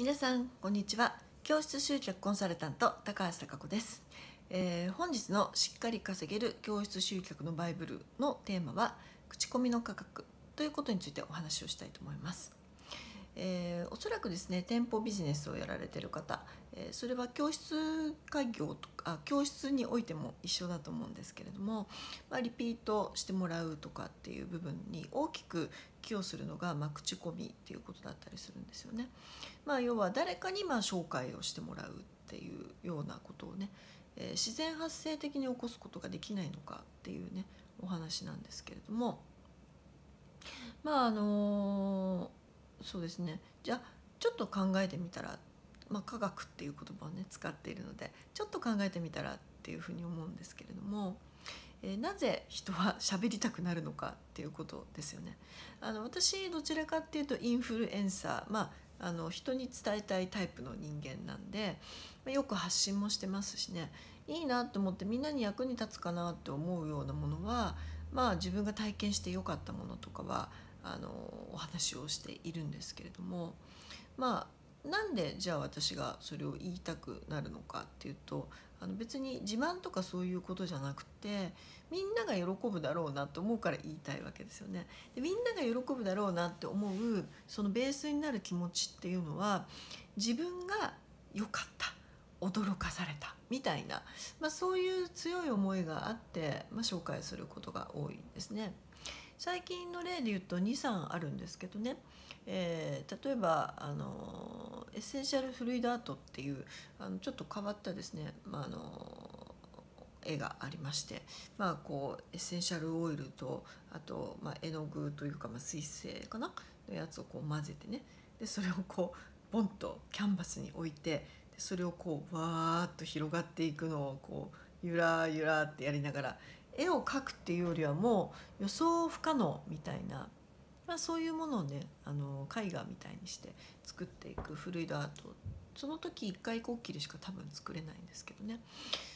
皆さんこんにちは。教室集客コンサルタント高橋貴子です、えー本日のしっかり稼げる教室集客のバイブルのテーマは口コミの価格ということについてお話をしたいと思います。えーおそらくですね店舗ビジネスをやられてる方、えーそれは教室開業とか教室においても一緒だと思うんですけれども、まあ、リピートしてもらうとかっていう部分に大きく寄与するのが、まあ、口コミっていうことだったりするんですよね。まあ、要は誰かにまあ紹介をしてもらうっていうようなことをね、えー自然発生的に起こすことができないのかっていうねお話なんですけれどもまああのそうですねじゃあちょっと考えてみたら、まあ、科学っていう言葉をね使っているのでちょっと考えてみたらっていうふうに思うんですけれども、えーなぜ人は喋りたくなるのかっていうことですよね。あの私どちらかっていうとインフルエンサー、まあ、あの人に伝えたいタイプの人間なんでまよく発信もしてますしねいいなと思ってみんなに役に立つかなって思うようなものはまあ自分が体験してよかったものとかはあのお話をしているんですけれどもまあなんでじゃあ私がそれを言いたくなるのかっていうとあの別に自慢とかそういうことじゃなくてみんなが喜ぶだろうなと思うから言いたいわけですよね。でみんなが喜ぶだろうなって思うそのベースになる気持ちっていうのは自分が良かった驚かされたみたいな、まあ、そういう強い思いがあって、まあ、紹介することが多いんですね。最近の例で言うと23あるんですけどね、えー例えばあのエッセンシャルフルイドアートっていうあのちょっと変わったですね、まあ、あの絵がありまして、まあ、こうエッセンシャルオイルとあと、まあ、絵の具というか、まあ、水性かな？のやつをこう混ぜてね。でそれをこうボンとキャンバスに置いてでそれをこうわーっと広がっていくのをこうゆらゆらってやりながら絵を描くっていうよりはもう予想不可能みたいな、まあ、そういうものをねあの絵画みたいにして作っていくフルイドアート。その時一回こっきりしか多分作れないんですけどね。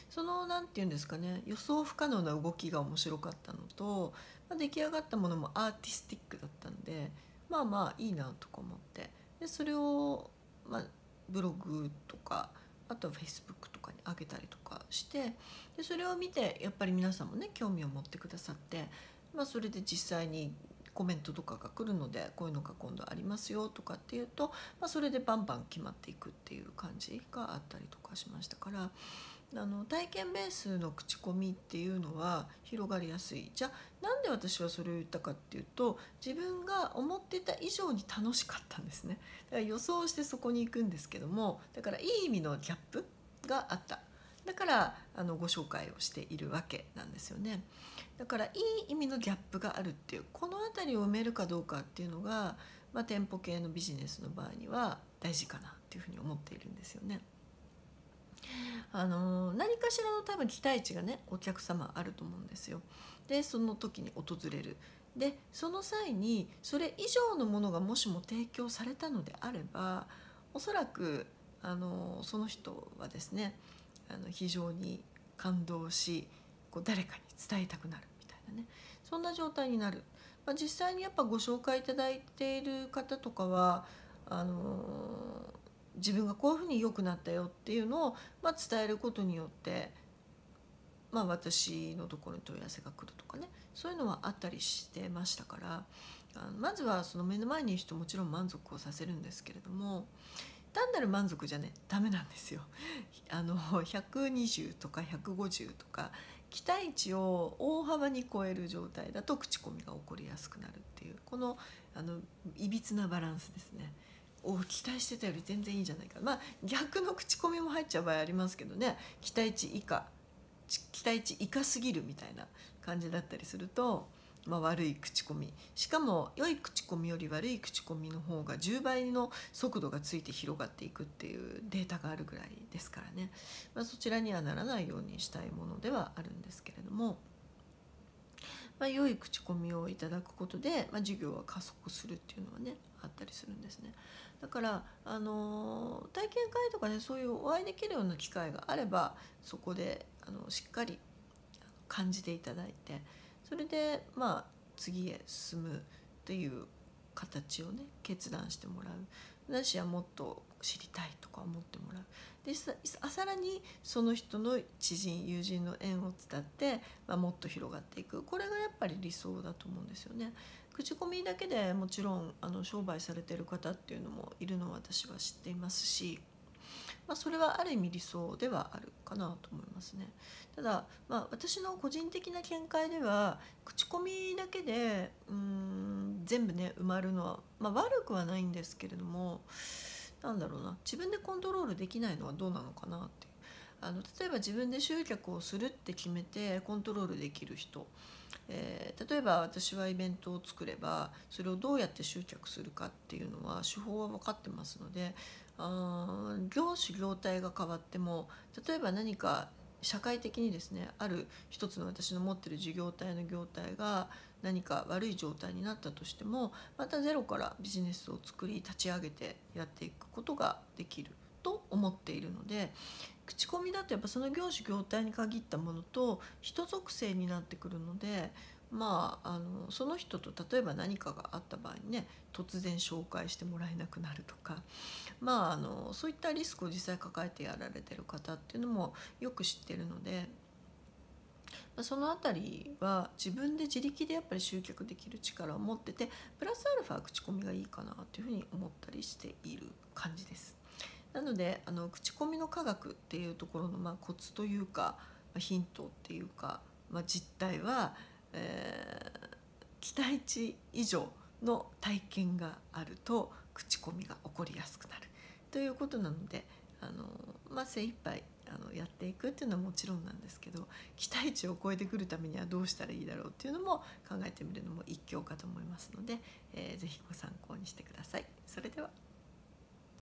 その何て言うんですかね予想不可能な動きが面白かったのと、まあ、出来上がったものもアーティスティックだったんでまあまあいいなとか思って。でそれを、まあ、ブログとかあとはフェイスブックとかに上げたりとかしてでそれを見てやっぱり皆さんもね興味を持ってくださって、まあ、それで実際にコメントとかが来るのでこういうのが今度ありますよとかっていうと、まあ、それでバンバン決まっていくっていう感じがあったりとかしましたからあの体験ベースの口コミっていうのは広がりやすい。じゃあなんで私はそれを言ったかっていうと自分が思ってた以上に楽しかったんですね。だから予想してそこに行くんですけどもだからいい意味のギャップがあった。だからあのご紹介をしているわけなんですよね。だからいい意味のギャップがあるっていうこの辺りを埋めるかどうかっていうのが、まあ、店舗系のビジネスの場合には大事かなっていうふうに思っているんですよね。あの何かしらの多分期待値がねお客様あると思うんですよ。でその時に訪れる。でその際にそれ以上のものがもしも提供されたのであればおそらくあのその人はですねあの非常に感動しこう誰かに伝えたくなるみたいなねそんな状態になる、まあ、実際にやっぱご紹介いただいている方とかはあの自分がこういうふうに良くなったよっていうのを、まあ、伝えることによって、まあ、私のところに問い合わせが来るとかねそういうのはあったりしてましたからあのまずはその目の前にいる人もちろん満足をさせるんですけれども単なる満足じゃねダメなんですよ。あの120とか150とか期待値を大幅に超える状態だと口コミが起こりやすくなるっていうこのあのいびつなバランスですね。お期待してたより全然いいんじゃないか。まあ逆の口コミも入っちゃう場合ありますけどね。期待値以下。期待値以下すぎるみたいな感じだったりすると、まあ、悪い口コミ。しかも良い口コミより悪い口コミの方が10倍の速度がついて広がっていくっていうデータがあるぐらいですからね、まあ、そちらにはならないようにしたいものではあるんですけれども。まあ、良い口コミをいただくことで、まあ、授業は加速するっていうのはねあったりするんですね。だから、あの体験会とかねそういうお会いできるような機会があればそこであのしっかり感じていただいてそれでまあ次へ進むという形をね決断してもらう。私はもっと知りたいとか思ってもらう。でさらにその人の知人友人の縁を伝って、まあ、もっと広がっていく。これがやっぱり理想だと思うんですよね。口コミだけでもちろんあの商売されてる方っていうのもいるのは私は知っていますし、まあ、それはある意味理想ではあるかなと思いますね。ただ、まあ、私の個人的な見解では口コミだけでうん全部ね埋まるのは、まあ、悪くはないんですけれどもなんだろうな自分でコントロールできないのはどうなのかなっていうあの例えば自分で集客をするって決めてコントロールできる人、えー、例えば私はイベントを作ればそれをどうやって集客するかっていうのは手法は分かってますのであ業種業態が変わっても例えば何か社会的にですねある一つの私の持ってる事業体の業態が何か悪い状態になったとしてもまたゼロからビジネスを作り立ち上げてやっていくことができる。と思っているので口コミだとやっぱその業種業態に限ったものと人属性になってくるのでまあ、あのその人と例えば何かがあった場合にね突然紹介してもらえなくなるとか、まあ、あのそういったリスクを実際抱えてやられてる方っていうのもよく知ってるので。その辺りは自分で自力でやっぱり集客できる力を持っててプラスアルファ口コミがいいかなというふうに思ったりしている感じです。なのであの口コミの科学っていうところのまあコツというか、まあ、ヒントっていうか、まあ、実態はえー、期待値以上の体験があると口コミが起こりやすくなるということなのであの、まあ、精一杯あのやっていくっていうのはもちろんなんですけど期待値を超えてくるためにはどうしたらいいだろうっていうのも考えてみるのも一興かと思いますので、えー、ぜひご参考にしてください。それでは